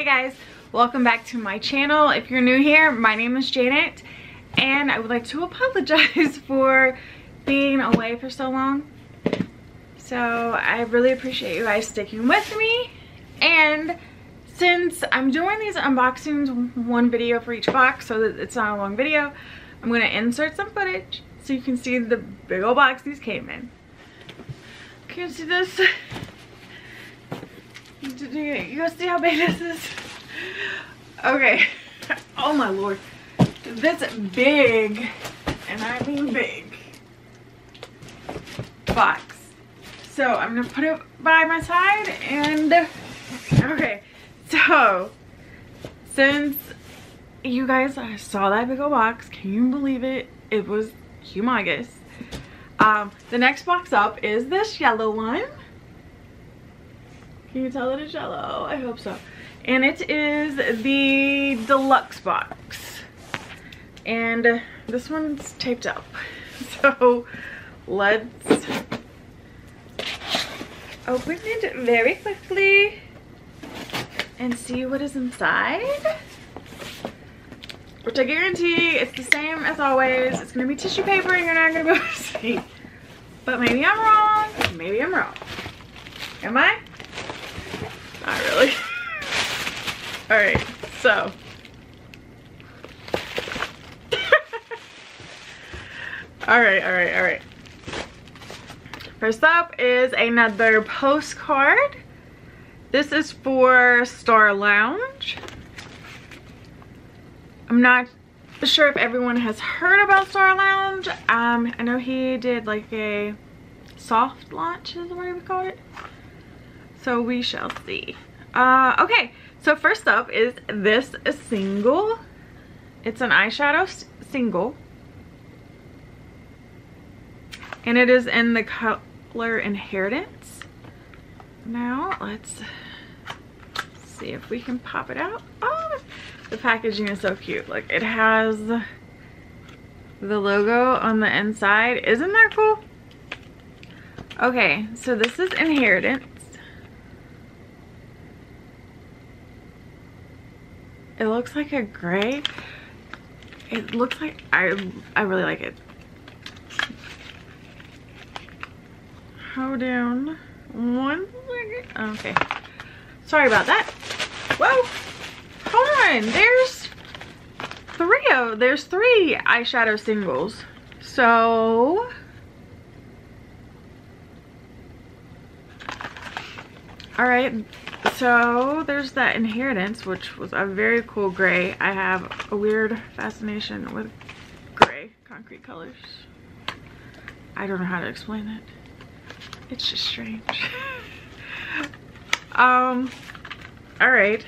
Hey guys, welcome back to my channel. If you're new here, my name is Janet and I would like to apologize for being away for so long. So I really appreciate you guys sticking with me and since I'm doing these unboxings one video for each box so that it's not a long video, I'm going to insert some footage so you can see the big old box these came in. Can you see this? You guys see how big this is? Okay. Oh my lord. This big, and I mean big, box. So I'm gonna put it by my side and, okay. So, since you guys saw that big old box, can you believe it? It was humongous. Um, the next box up is this yellow one. Can you tell that it's yellow? I hope so. And it is the deluxe box. And this one's taped up. So let's open it very quickly and see what is inside. Which I guarantee it's the same as always. It's gonna be tissue paper and you're not gonna be able to see. But maybe I'm wrong. Maybe I'm wrong. Am I? Not really. all right, so. all right, all right, all right. First up is another postcard. This is for Star Lounge. I'm not sure if everyone has heard about Star Lounge. Um, I know he did like a soft launch is what would call it. So we shall see. Uh, okay, so first up is this single. It's an eyeshadow single. And it is in the color Inheritance. Now, let's see if we can pop it out. Oh, the packaging is so cute. Like, it has the logo on the inside. Isn't that cool? Okay, so this is Inheritance. It looks like a gray. It looks like, I, I really like it. Hold down one second. Okay. Sorry about that. Whoa. Hold on. There's three of, there's three eyeshadow singles. So, all right so there's that inheritance which was a very cool gray. I have a weird fascination with gray concrete colors. I don't know how to explain it. It's just strange. Um all right.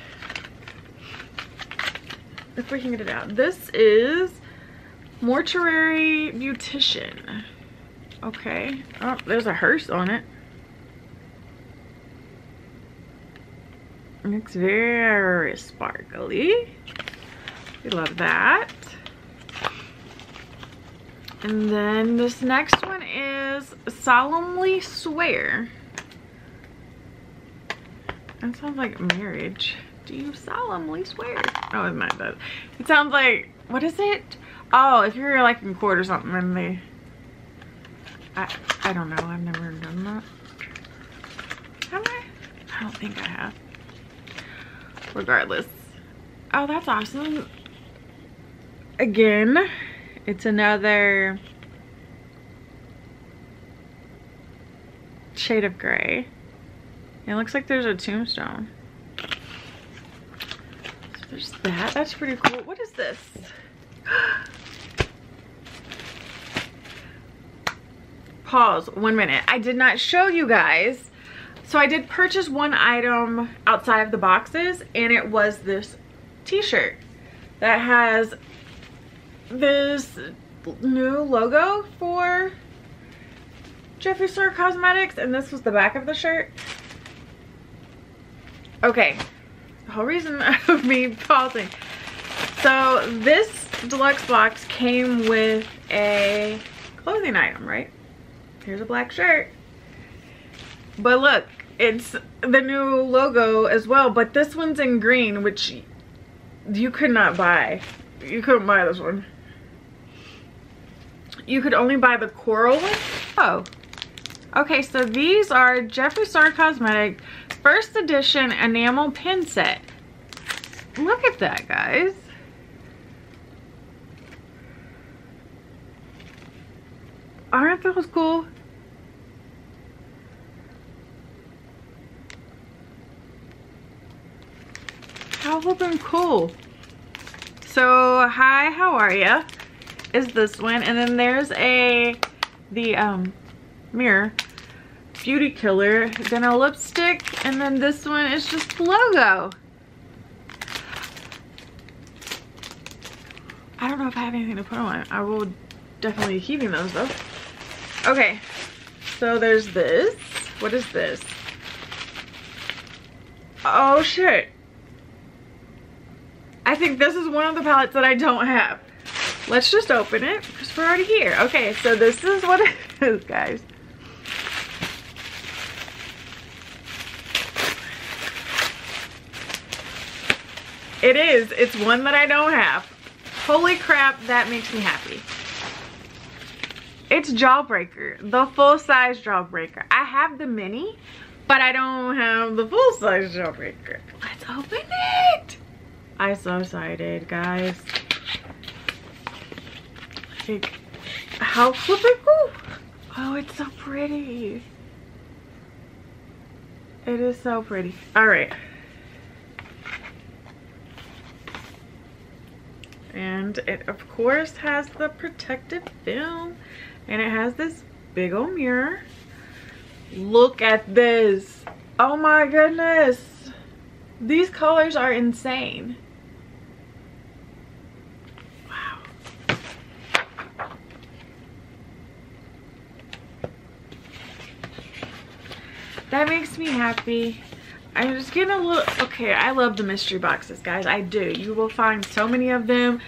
If we can get it out. This is mortuary beautician. Okay. Oh there's a hearse on it Looks very sparkly. We love that. And then this next one is solemnly swear. That sounds like marriage. Do you solemnly swear? Oh, it's not that. It sounds like, what is it? Oh, if you're like in court or something and they, I, I don't know. I've never done that. Have I? I don't think I have regardless. Oh that's awesome. Again it's another shade of gray. It looks like there's a tombstone. So there's that. That's pretty cool. What is this? Pause. One minute. I did not show you guys so I did purchase one item outside of the boxes and it was this t-shirt that has this new logo for Jeffree Star Cosmetics and this was the back of the shirt. Okay, the whole reason of me pausing. So this deluxe box came with a clothing item, right? Here's a black shirt. But look, it's the new logo as well, but this one's in green, which you could not buy. You couldn't buy this one. You could only buy the coral one. Oh. Okay, so these are Jeffree Star Cosmetic first edition enamel pin set. Look at that, guys. Aren't those cool? Flippin' cool. So, hi, how are ya? Is this one. And then there's a, the um, mirror, Beauty Killer, then a lipstick, and then this one is just logo. I don't know if I have anything to put on. I will definitely be keeping those though. Okay, so there's this. What is this? Oh shit. Think this is one of the palettes that I don't have. Let's just open it because we're already here. Okay, so this is what it is, guys. It is. It's one that I don't have. Holy crap, that makes me happy. It's Jawbreaker, the full-size Jawbreaker. I have the mini, but I don't have the full-size Jawbreaker. Let's open it. I'm so excited, guys. Like, how flippin' cool. Oh, it's so pretty. It is so pretty. All right. And it, of course, has the protective film. And it has this big old mirror. Look at this. Oh my goodness. These colors are insane. That makes me happy. I'm just getting a little, okay, I love the mystery boxes, guys. I do. You will find so many of them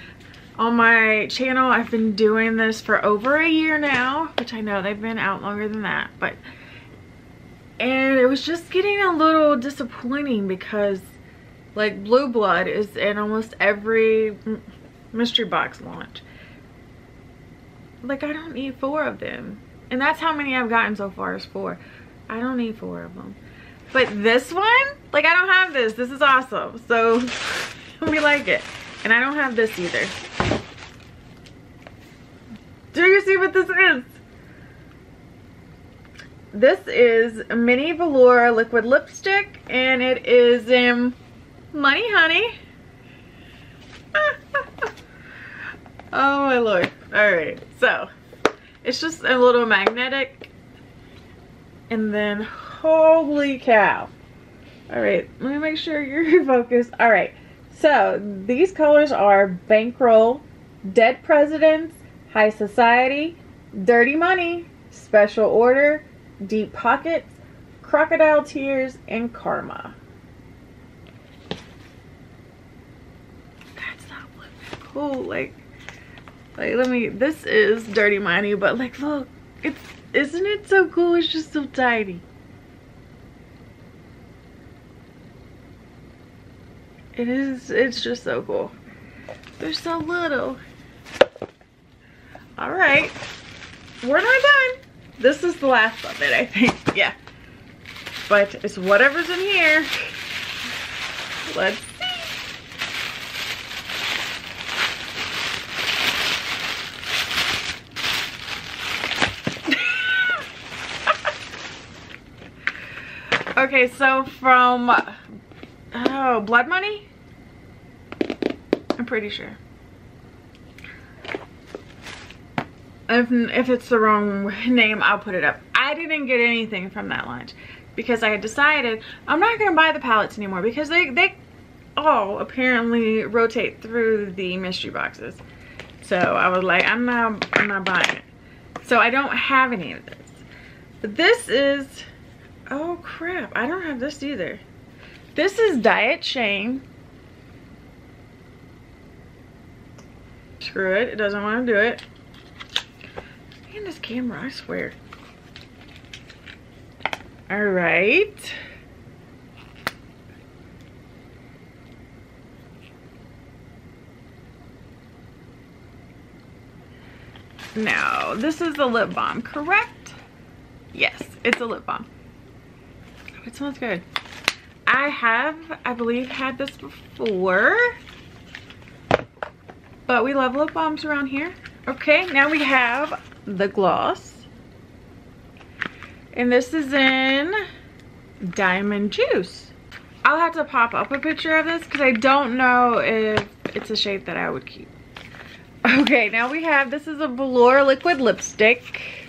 on my channel. I've been doing this for over a year now, which I know they've been out longer than that, but, and it was just getting a little disappointing because like Blue Blood is in almost every mystery box launch. Like I don't need four of them. And that's how many I've gotten so far is four. I don't need four of them. But this one, like I don't have this. This is awesome. So we like it. And I don't have this either. Do you see what this is? This is Mini Velour Liquid Lipstick and it is in Money Honey. oh my lord. Alright, so it's just a little magnetic and then Holy cow. All right, let me make sure you're focused. All right, so these colors are Bankroll, Dead Presidents, High Society, Dirty Money, Special Order, Deep Pockets, Crocodile Tears, and Karma. That's not cool. Like, like let me, this is Dirty Money, but like, look, it's, isn't it so cool? It's just so tiny. It is, it's just so cool. They're so little. All right, we're not done. This is the last of it, I think, yeah. But it's whatever's in here. Let's see. Okay, so from Oh, blood money? I'm pretty sure. If, if it's the wrong name, I'll put it up. I didn't get anything from that lunch because I had decided I'm not going to buy the palettes anymore because they, they all apparently rotate through the mystery boxes. So I was like, I'm not, I'm not buying it. So I don't have any of this. But this is, oh crap, I don't have this either. This is Diet Shane. Screw it. It doesn't want to do it. And this camera, I swear. All right. Now, this is the lip balm, correct? Yes, it's a lip balm. It smells good. I have, I believe, had this before. But we love lip balms around here. Okay, now we have the gloss. And this is in Diamond Juice. I'll have to pop up a picture of this because I don't know if it's a shade that I would keep. Okay, now we have, this is a velour liquid lipstick.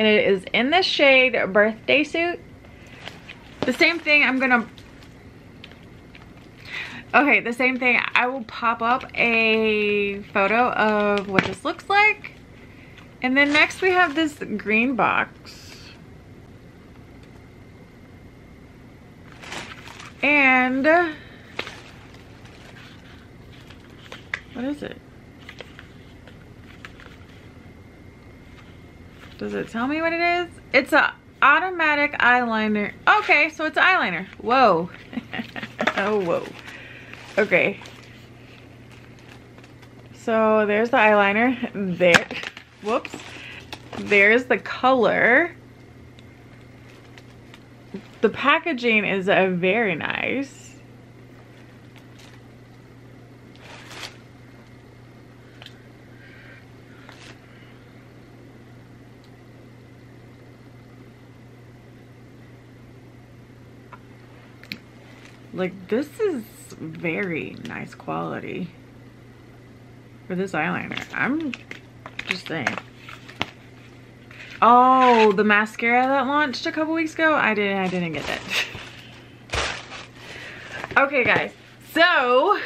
And it is in the shade Birthday Suit. The same thing I'm gonna, okay, the same thing. I will pop up a photo of what this looks like. And then next we have this green box. And what is it? Does it tell me what it is? It's a automatic eyeliner. Okay, so it's eyeliner. Whoa. oh, whoa. Okay. So there's the eyeliner. There. Whoops. There's the color. The packaging is a very nice. Like this is very nice quality for this eyeliner. I'm just saying. Oh, the mascara that launched a couple weeks ago? I didn't I didn't get it. okay guys, so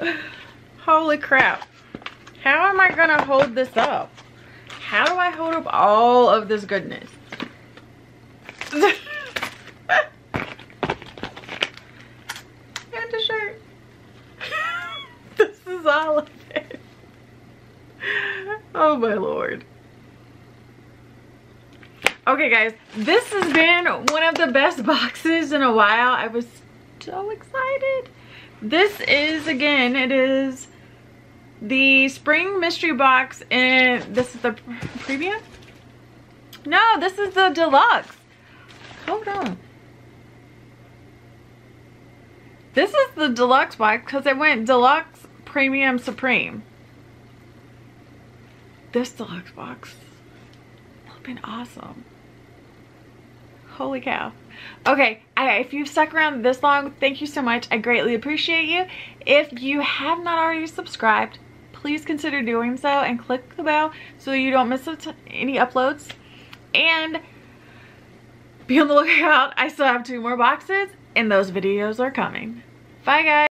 holy crap. How am I gonna hold this up? How do I hold up all of this goodness? and the shirt. this is all of it. Oh my lord. Okay guys, this has been one of the best boxes in a while. I was so excited. This is, again, it is the Spring Mystery Box and this is the premium? No, this is the deluxe. Hold on. This is the deluxe box because it went deluxe, premium, supreme. This deluxe box been awesome. Holy cow. Okay, I, if you've stuck around this long, thank you so much. I greatly appreciate you. If you have not already subscribed, please consider doing so and click the bell so you don't miss any uploads. And be on the lookout. I still have two more boxes and those videos are coming. Bye guys.